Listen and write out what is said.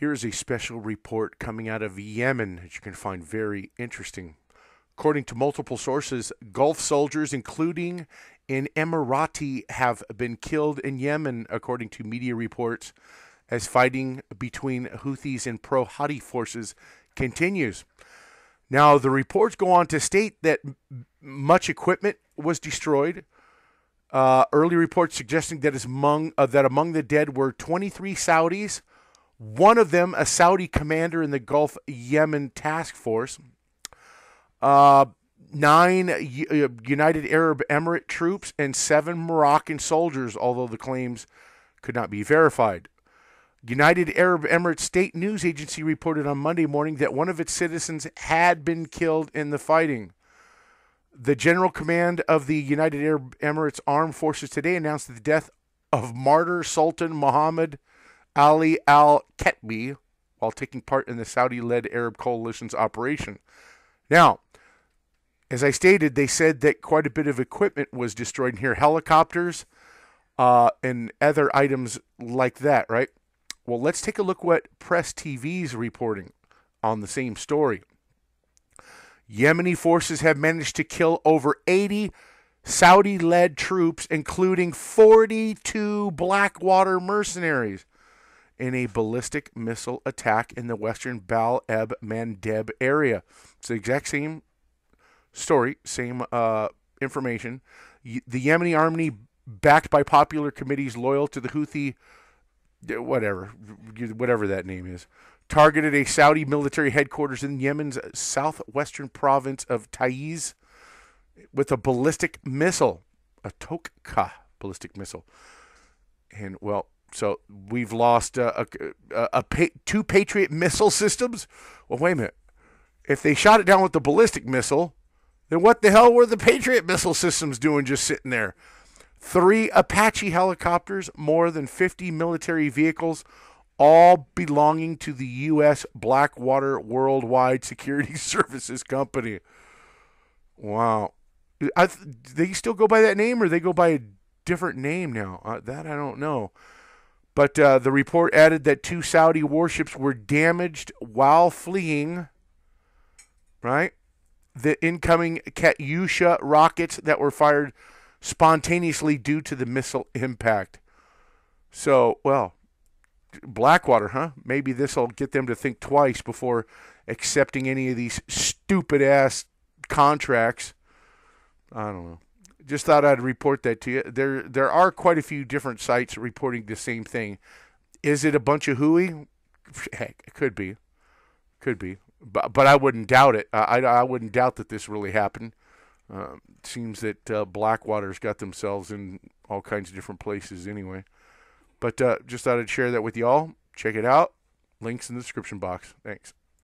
Here's a special report coming out of Yemen that you can find very interesting. According to multiple sources, Gulf soldiers, including in Emirati, have been killed in Yemen, according to media reports, as fighting between Houthis and pro Hadi forces continues. Now, the reports go on to state that much equipment was destroyed. Uh, early reports suggesting that among uh, that among the dead were 23 Saudis, one of them a Saudi commander in the Gulf Yemen task force, uh, nine uh, United Arab Emirate troops, and seven Moroccan soldiers, although the claims could not be verified. United Arab Emirates State News Agency reported on Monday morning that one of its citizens had been killed in the fighting. The General Command of the United Arab Emirates Armed Forces today announced the death of martyr Sultan Mohammed Ali al Ketbi while taking part in the Saudi led Arab coalition's operation. Now, as I stated, they said that quite a bit of equipment was destroyed in here helicopters uh, and other items like that, right? Well, let's take a look what Press TV is reporting on the same story. Yemeni forces have managed to kill over 80 Saudi led troops, including 42 Blackwater mercenaries in a ballistic missile attack in the western Bab el Mandeb area. It's the exact same story, same uh, information. The Yemeni army, backed by popular committees loyal to the Houthi, whatever, whatever that name is, targeted a Saudi military headquarters in Yemen's southwestern province of Taiz with a ballistic missile, a Tochka ballistic missile. And well, so we've lost uh, a, a, a, a, two Patriot missile systems. Well, wait a minute. If they shot it down with the ballistic missile, then what the hell were the Patriot missile systems doing just sitting there? Three Apache helicopters, more than 50 military vehicles, all belonging to the U.S. Blackwater Worldwide Security Services Company. Wow. I, they still go by that name or they go by a different name now? Uh, that I don't know. But uh, the report added that two Saudi warships were damaged while fleeing, right? The incoming Katyusha rockets that were fired spontaneously due to the missile impact. So, well, Blackwater, huh? Maybe this will get them to think twice before accepting any of these stupid ass contracts. I don't know just thought I'd report that to you. There there are quite a few different sites reporting the same thing. Is it a bunch of hooey? Heck, it could be, could be, but but I wouldn't doubt it. I I, wouldn't doubt that this really happened. Uh, seems that uh, Blackwater's got themselves in all kinds of different places anyway. But uh, just thought I'd share that with y'all. Check it out. Links in the description box. Thanks.